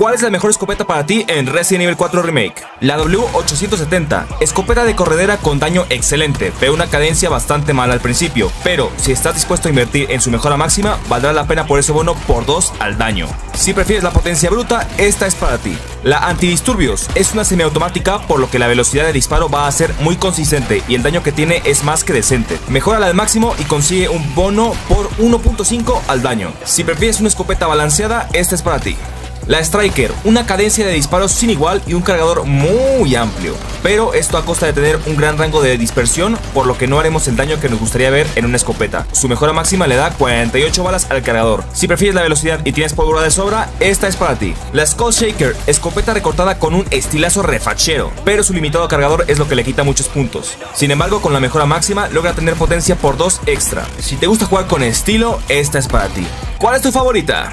¿Cuál es la mejor escopeta para ti en Resident Evil 4 Remake? La W870, escopeta de corredera con daño excelente, pero una cadencia bastante mala al principio, pero si estás dispuesto a invertir en su mejora máxima, valdrá la pena por ese bono por 2 al daño. Si prefieres la potencia bruta, esta es para ti. La antidisturbios es una semiautomática por lo que la velocidad de disparo va a ser muy consistente y el daño que tiene es más que decente. Mejora al máximo y consigue un bono por 1.5 al daño. Si prefieres una escopeta balanceada, esta es para ti. La Striker, una cadencia de disparos sin igual y un cargador muy amplio, pero esto a costa de tener un gran rango de dispersión, por lo que no haremos el daño que nos gustaría ver en una escopeta. Su mejora máxima le da 48 balas al cargador. Si prefieres la velocidad y tienes pólvora de sobra, esta es para ti. La Skull Shaker, escopeta recortada con un estilazo refachero, pero su limitado cargador es lo que le quita muchos puntos. Sin embargo, con la mejora máxima logra tener potencia por 2 extra. Si te gusta jugar con estilo, esta es para ti. ¿Cuál es tu favorita?